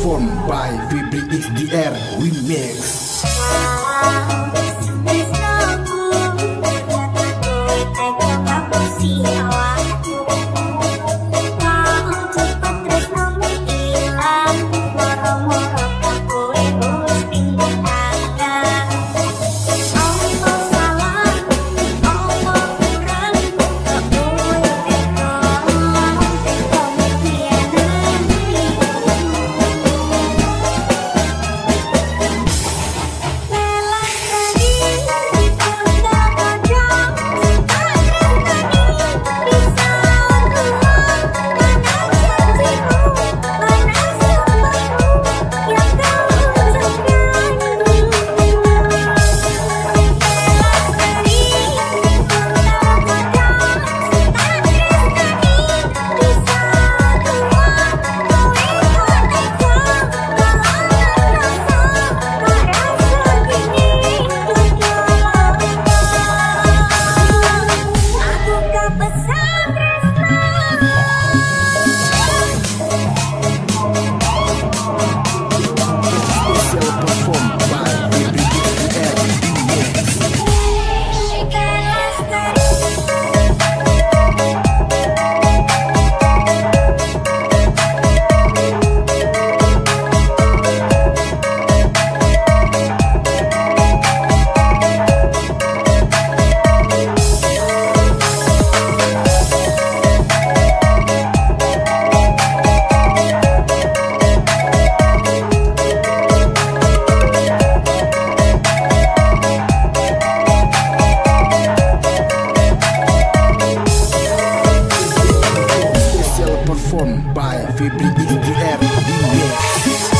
performed by VBXDR Remix. besar you ever be there